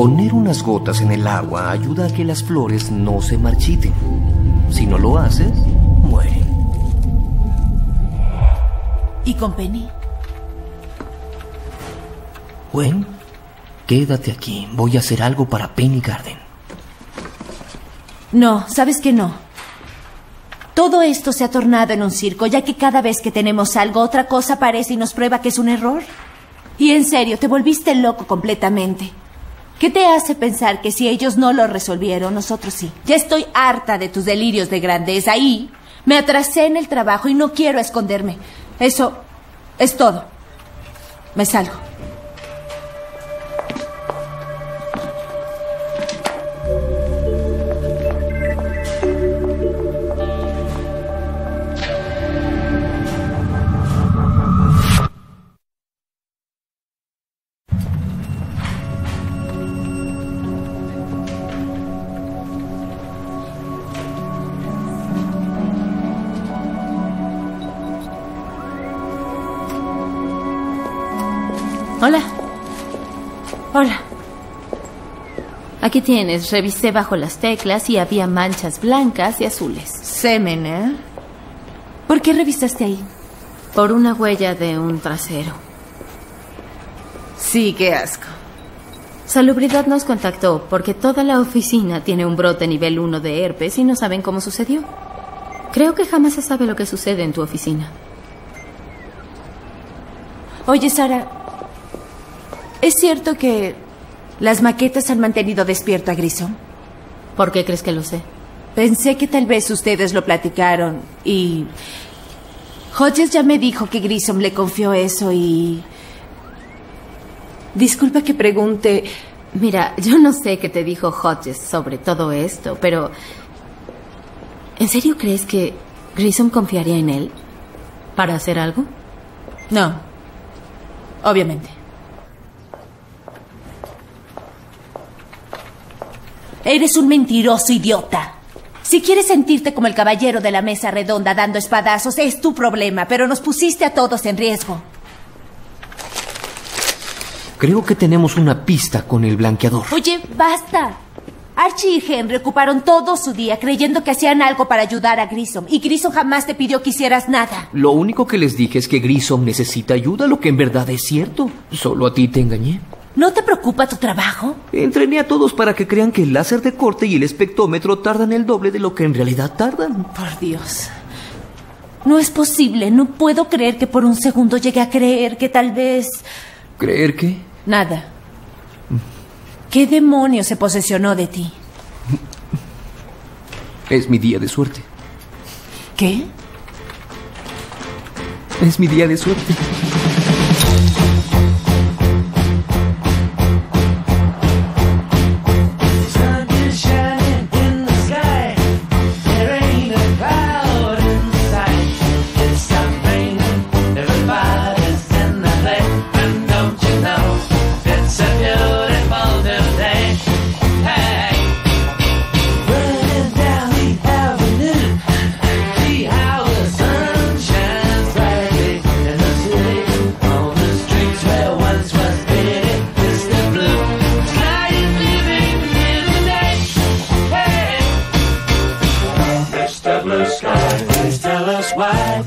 Poner unas gotas en el agua ayuda a que las flores no se marchiten. Si no lo haces, mueren. ¿Y con Penny? Gwen, quédate aquí. Voy a hacer algo para Penny Garden. No, ¿sabes que no? Todo esto se ha tornado en un circo, ya que cada vez que tenemos algo, otra cosa aparece y nos prueba que es un error. Y en serio, te volviste loco completamente. ¿Qué te hace pensar que si ellos no lo resolvieron, nosotros sí? Ya estoy harta de tus delirios de grandeza y me atrasé en el trabajo y no quiero esconderme. Eso es todo. Me salgo. Hola. Hola. Aquí tienes, revisé bajo las teclas y había manchas blancas y azules. Semen, ¿eh? ¿Por qué revisaste ahí? Por una huella de un trasero. Sí, qué asco. Salubridad nos contactó porque toda la oficina tiene un brote nivel 1 de herpes y no saben cómo sucedió. Creo que jamás se sabe lo que sucede en tu oficina. Oye, Sara, ¿es cierto que las maquetas han mantenido despierto a Grissom? ¿Por qué crees que lo sé? Pensé que tal vez ustedes lo platicaron y... Hodges ya me dijo que Grissom le confió eso y... Disculpa que pregunte... Mira, yo no sé qué te dijo Hodges sobre todo esto, pero... ¿En serio crees que Grissom confiaría en él? ¿Para hacer algo? No, obviamente. Eres un mentiroso idiota. Si quieres sentirte como el caballero de la mesa redonda dando espadazos, es tu problema, pero nos pusiste a todos en riesgo. Creo que tenemos una pista con el blanqueador. Oye, basta. Archie y Henry ocuparon todo su día creyendo que hacían algo para ayudar a Grissom, y Grissom jamás te pidió que hicieras nada. Lo único que les dije es que Grissom necesita ayuda, lo que en verdad es cierto. Solo a ti te engañé. ¿No te preocupa tu trabajo? Entrené a todos para que crean que el láser de corte y el espectómetro tardan el doble de lo que en realidad tardan. Por Dios. No es posible. No puedo creer que por un segundo llegue a creer que tal vez... ¿Creer qué? Nada. ¿Qué demonio se posesionó de ti? Es mi día de suerte. ¿Qué? Es mi día de suerte. Blue Sky, please tell us why